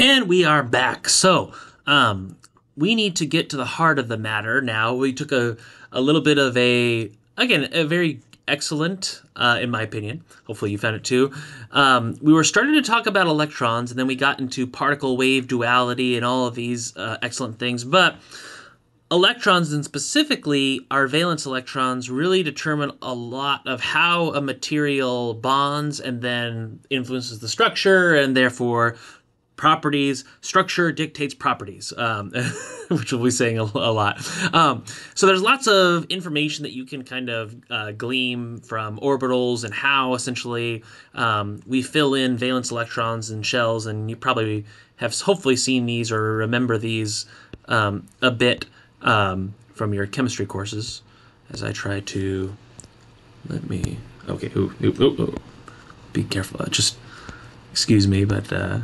And we are back. So, um, we need to get to the heart of the matter now. We took a, a little bit of a, again, a very excellent, uh, in my opinion. Hopefully you found it too. Um, we were starting to talk about electrons, and then we got into particle wave duality and all of these uh, excellent things. But electrons, and specifically our valence electrons, really determine a lot of how a material bonds and then influences the structure, and therefore properties. Structure dictates properties, um, which we'll be saying a, a lot. Um, so there's lots of information that you can kind of uh, glean from orbitals and how essentially um, we fill in valence electrons and shells, and you probably have hopefully seen these or remember these um, a bit um, from your chemistry courses. As I try to let me okay, ooh, ooh, ooh, ooh. be careful. Just excuse me, but. Uh,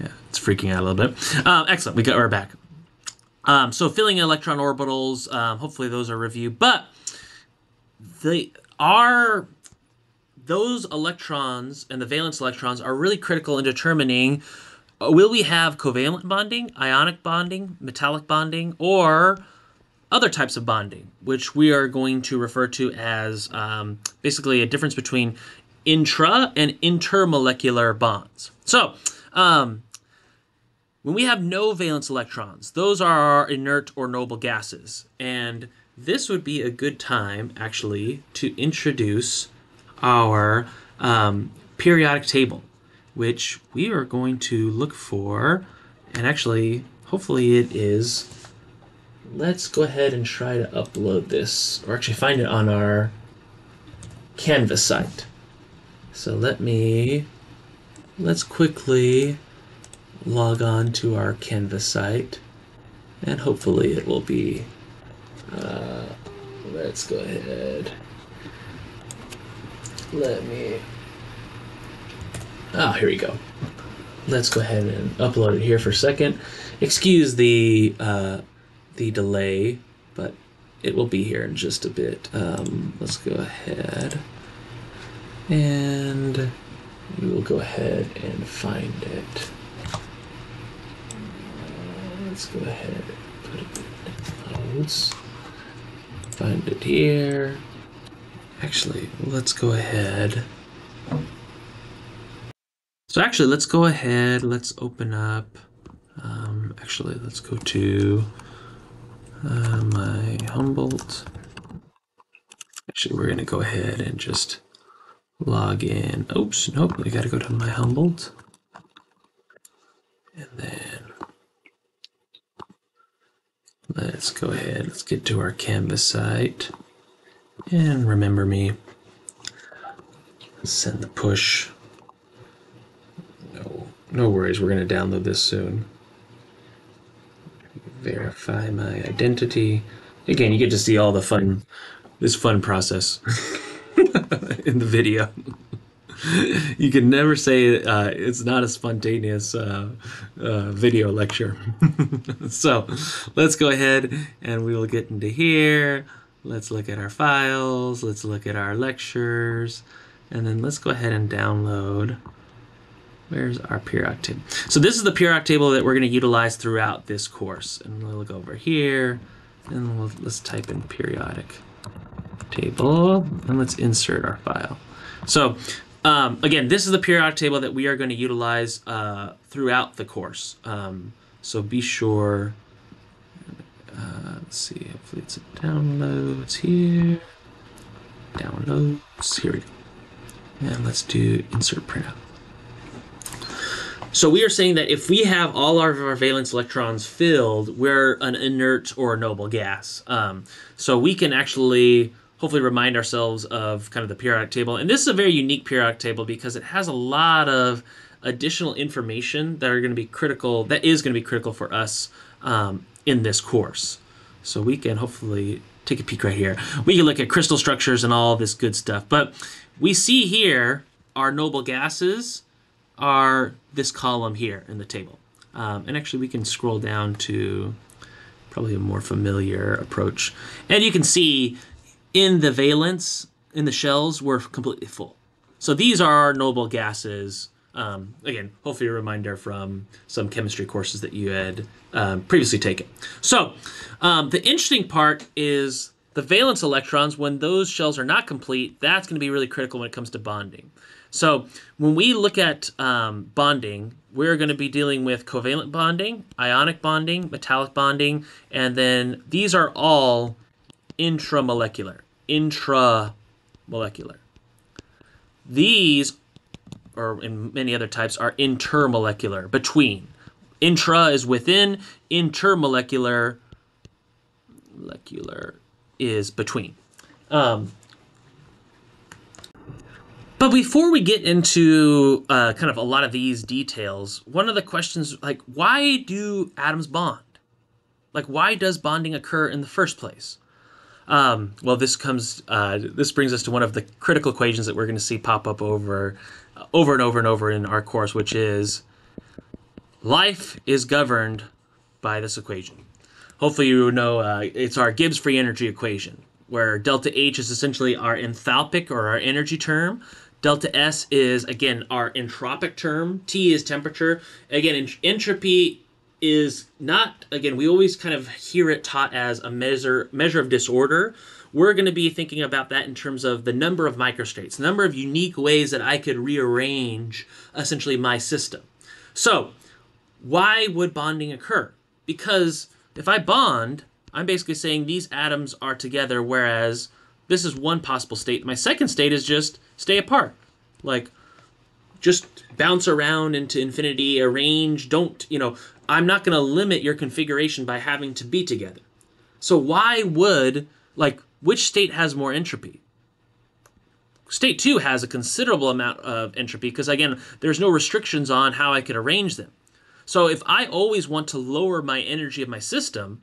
yeah, it's freaking out a little bit. Um, excellent. We got we're back. Um, so filling electron orbitals. Um, hopefully those are reviewed, but they are those electrons and the valence electrons are really critical in determining uh, will we have covalent bonding, ionic bonding, metallic bonding, or other types of bonding, which we are going to refer to as um, basically a difference between intra and intermolecular bonds. So, um, when we have no valence electrons, those are our inert or noble gases. And this would be a good time, actually, to introduce our um, periodic table, which we are going to look for. And actually, hopefully, it is. Let's go ahead and try to upload this, or actually find it on our Canvas site. So let me. Let's quickly log on to our Canvas site, and hopefully it will be. Uh, let's go ahead. Let me. Oh, here we go. Let's go ahead and upload it here for a second. Excuse the uh, the delay, but it will be here in just a bit. Um, let's go ahead and we will go ahead and find it. Let's go ahead and put it in notes. Find it here. Actually, let's go ahead. So actually, let's go ahead. Let's open up. Um, actually, let's go to uh, my Humboldt. Actually, we're gonna go ahead and just log in. Oops, nope. We gotta go to my Humboldt, and then Let's go ahead, let's get to our Canvas site. And remember me. Send the push. No, no worries, we're to download this soon. Verify my identity. Again, you get to see all the fun, this fun process in the video you can never say uh, it's not a spontaneous uh, uh, video lecture. so let's go ahead and we will get into here. Let's look at our files. Let's look at our lectures. And then let's go ahead and download. Where's our periodic table? So this is the periodic table that we're going to utilize throughout this course. And we'll look over here. And we'll, let's type in periodic table. And let's insert our file. So um, again, this is the periodic table that we are going to utilize uh, throughout the course. Um, so be sure. Uh, let's see. Hopefully, it's a downloads here. Downloads. Here we go. And let's do insert printout. So we are saying that if we have all of our valence electrons filled, we're an inert or a noble gas. Um, so we can actually hopefully remind ourselves of kind of the periodic table. And this is a very unique periodic table because it has a lot of additional information that are going to be critical, that is going to be critical for us um, in this course. So we can hopefully take a peek right here. We can look at crystal structures and all this good stuff. But we see here our noble gases are this column here in the table. Um, and actually we can scroll down to probably a more familiar approach. And you can see in the valence in the shells were completely full. So these are noble gases Um, again, hopefully a reminder from some chemistry courses that you had um, previously taken. So, um, the interesting part is the valence electrons, when those shells are not complete, that's going to be really critical when it comes to bonding. So, when we look at um, bonding, we're going to be dealing with covalent bonding, ionic bonding, metallic bonding, and then these are all intramolecular. Intramolecular. These, or in many other types, are intermolecular, between. Intra is within, intermolecular molecular is between. Um, but before we get into uh, kind of a lot of these details, one of the questions like, why do atoms bond? Like, why does bonding occur in the first place? Um, well, this comes. Uh, this brings us to one of the critical equations that we're going to see pop up over, uh, over and over and over in our course, which is life is governed by this equation. Hopefully, you know uh, it's our Gibbs free energy equation, where delta H is essentially our enthalpic or our energy term, Delta S is, again, our entropic term. T is temperature. Again, entropy is not, again, we always kind of hear it taught as a measure, measure of disorder. We're going to be thinking about that in terms of the number of microstates, the number of unique ways that I could rearrange essentially my system. So, why would bonding occur? Because if I bond, I'm basically saying these atoms are together, whereas this is one possible state. My second state is just stay apart. Like, just bounce around into infinity, arrange, don't, you know, I'm not going to limit your configuration by having to be together. So why would, like, which state has more entropy? State 2 has a considerable amount of entropy because, again, there's no restrictions on how I could arrange them. So if I always want to lower my energy of my system,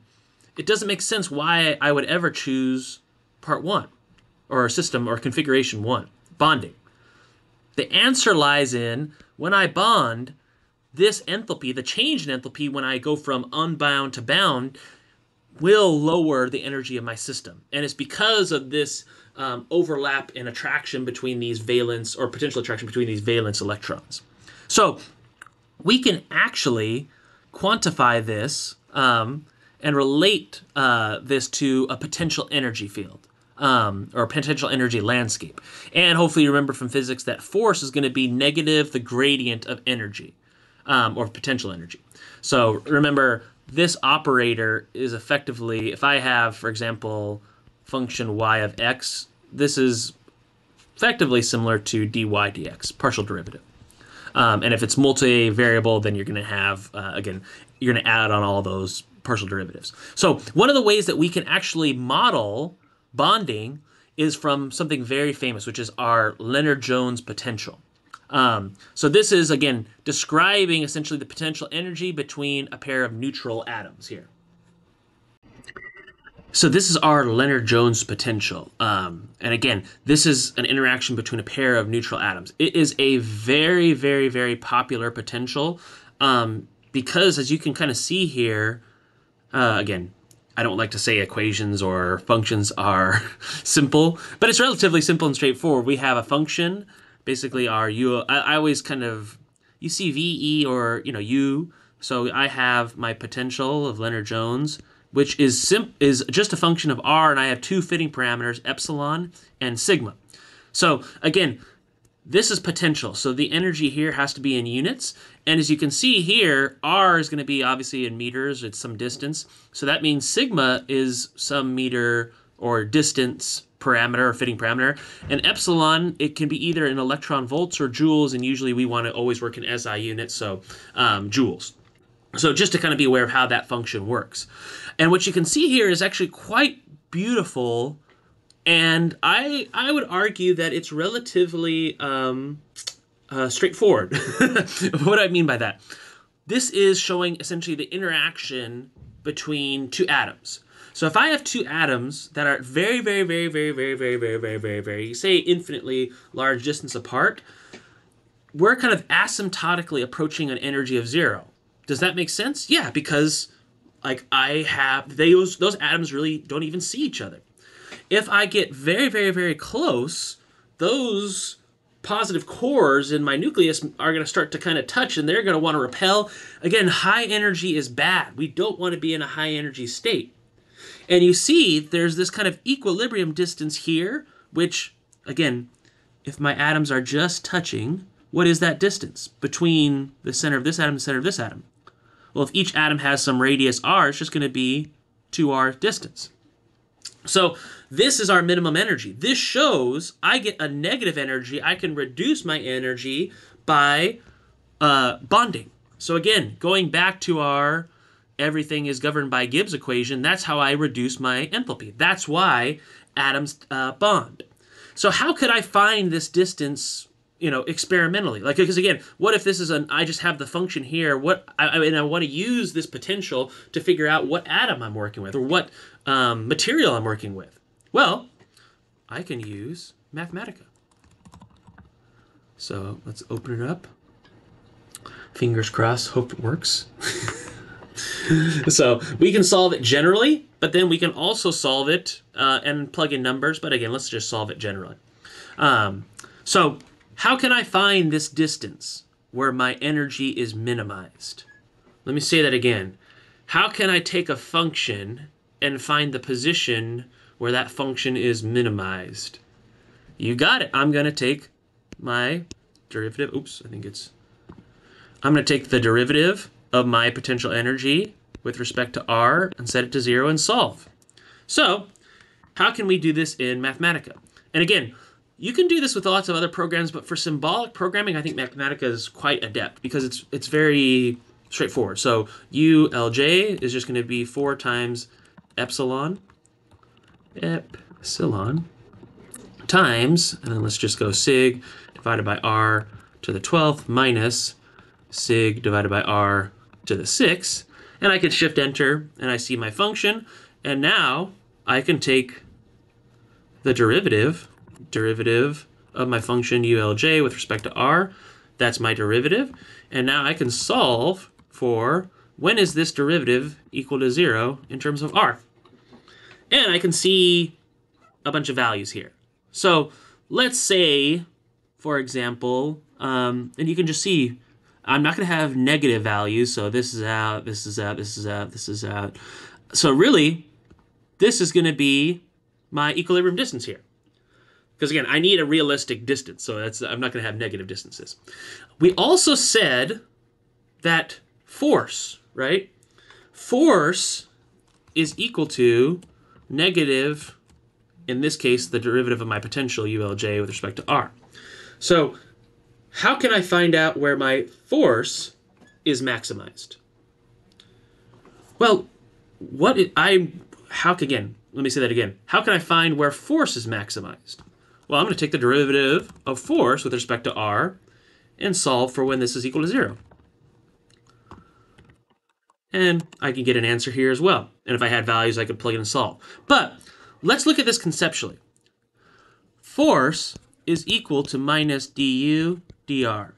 it doesn't make sense why I would ever choose part 1 or system or configuration 1 bonding? The answer lies in when I bond, this enthalpy, the change in enthalpy when I go from unbound to bound, will lower the energy of my system. And it's because of this um, overlap and attraction between these valence or potential attraction between these valence electrons. So we can actually quantify this um, and relate uh, this to a potential energy field um, or potential energy landscape. And hopefully, you remember from physics that force is going to be negative the gradient of energy um, or potential energy. So remember, this operator is effectively, if I have, for example, function y of x, this is effectively similar to dy dx, partial derivative. Um, and if it's multivariable, then you're going to have, uh, again, you're going to add on all those partial derivatives. So one of the ways that we can actually model bonding is from something very famous, which is our Lennard-Jones potential. Um, so this is again describing essentially the potential energy between a pair of neutral atoms here. So this is our Lennard-Jones potential. Um, and again, this is an interaction between a pair of neutral atoms. It is a very, very, very popular potential um, because as you can kind of see here, uh, again, I don't like to say equations or functions are simple, but it's relatively simple and straightforward. We have a function, basically our u. I, I always kind of you see v e or you know u. So I have my potential of Lennard-Jones, which is sim- is just a function of r, and I have two fitting parameters, epsilon and sigma. So again, this is potential. So the energy here has to be in units. And as you can see here, R is going to be obviously in meters. It's some distance. So that means sigma is some meter or distance parameter or fitting parameter. And epsilon, it can be either in electron volts or joules. And usually we want to always work in SI units, so um, joules. So just to kind of be aware of how that function works. And what you can see here is actually quite beautiful and I I would argue that it's relatively um, uh, straightforward. what do I mean by that? This is showing essentially the interaction between two atoms. So if I have two atoms that are very, very, very, very, very, very, very, very, very, very, say infinitely large distance apart, we're kind of asymptotically approaching an energy of zero. Does that make sense? Yeah, because like I have those those atoms really don't even see each other if I get very, very, very close, those positive cores in my nucleus are going to start to kind of touch and they're going to want to repel. Again, high energy is bad. We don't want to be in a high energy state. And you see there's this kind of equilibrium distance here, which, again, if my atoms are just touching, what is that distance between the center of this atom and the center of this atom? Well, if each atom has some radius r, it's just going to be 2r distance. So this is our minimum energy. This shows I get a negative energy. I can reduce my energy by uh, bonding. So again, going back to our everything is governed by Gibbs equation, that's how I reduce my enthalpy. That's why atoms uh, bond. So how could I find this distance you know experimentally. Like because again what if this is an i just have the function here what i, I i want to use this potential to figure out what atom i'm working with or what um, material i'm working with? Well i can use mathematica. So let's open it up. Fingers crossed hope it works. So we can solve it generally but then we can also solve it uh, and plug in numbers but again let's just solve it generally. Um, so how can I find this distance where my energy is minimized? Let me say that again. How can I take a function and find the position where that function is minimized? You got it. I'm going to take my derivative. Oops, I think it's. I'm going to take the derivative of my potential energy with respect to r and set it to zero and solve. So, how can we do this in Mathematica? And again, you can do this with lots of other programs, but for symbolic programming, I think Mathematica is quite adept because it's it's very straightforward. So ULJ is just going to be 4 times epsilon, epsilon, times, and then let's just go sig divided by r to the 12th minus sig divided by r to the 6th. And I can shift enter, and I see my function. And now I can take the derivative derivative of my function ulj with respect to r. That's my derivative. And now I can solve for when is this derivative equal to 0 in terms of r. And I can see a bunch of values here. So let's say, for example, um, and you can just see I'm not going to have negative values. So this is out, this is out, this is out, this is out. So really, this is going to be my equilibrium distance here because again, I need a realistic distance, so that's I'm not going to have negative distances. We also said that force, right? Force is equal to negative, in this case, the derivative of my potential ULJ with respect to R. So how can I find out where my force is maximized? Well, what I how again? Let me say that again. How can I find where force is maximized? Well, I'm going to take the derivative of force with respect to r and solve for when this is equal to 0. And I can get an answer here as well. And if I had values, I could plug in and solve. But let's look at this conceptually. Force is equal to minus du dr.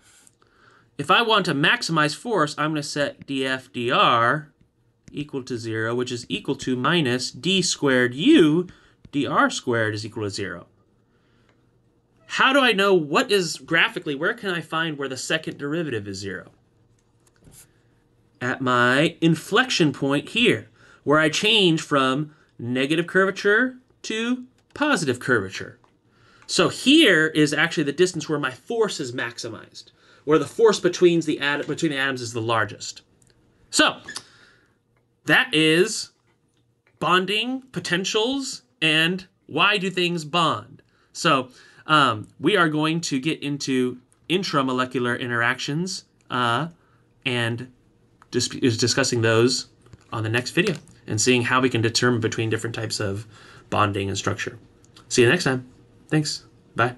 If I want to maximize force, I'm going to set df dr equal to 0, which is equal to minus d squared u dr squared is equal to 0 how do I know what is graphically, where can I find where the second derivative is zero? At my inflection point here, where I change from negative curvature to positive curvature. So here is actually the distance where my force is maximized, where the force between the, between the atoms is the largest. So that is bonding potentials and why do things bond. So um, we are going to get into intramolecular interactions uh, and dis- discussing those on the next video and seeing how we can determine between different types of bonding and structure. See you next time. Thanks. Bye.